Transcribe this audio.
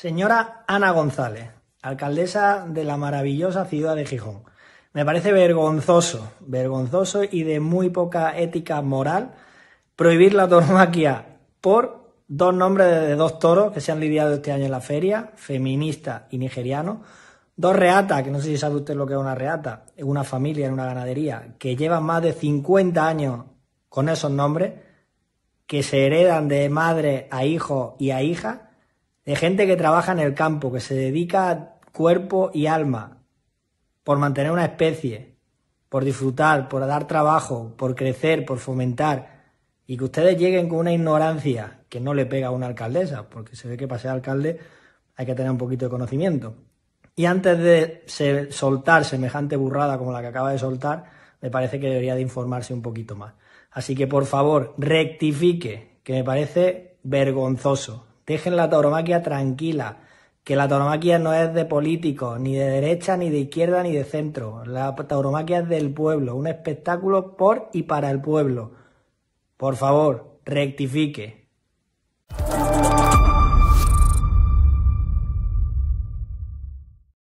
Señora Ana González, alcaldesa de la maravillosa ciudad de Gijón. Me parece vergonzoso, vergonzoso y de muy poca ética moral prohibir la tauromaquia por dos nombres de dos toros que se han lidiado este año en la feria, feminista y nigeriano, dos reatas, que no sé si sabe usted lo que es una reata, una familia, en una ganadería, que llevan más de 50 años con esos nombres, que se heredan de madre a hijo y a hija, de gente que trabaja en el campo, que se dedica cuerpo y alma por mantener una especie, por disfrutar, por dar trabajo, por crecer, por fomentar, y que ustedes lleguen con una ignorancia que no le pega a una alcaldesa, porque se ve que para ser alcalde hay que tener un poquito de conocimiento. Y antes de soltar semejante burrada como la que acaba de soltar, me parece que debería de informarse un poquito más. Así que por favor, rectifique, que me parece vergonzoso. Dejen la tauromaquia tranquila, que la tauromaquia no es de políticos, ni de derecha, ni de izquierda, ni de centro. La tauromaquia es del pueblo, un espectáculo por y para el pueblo. Por favor, rectifique.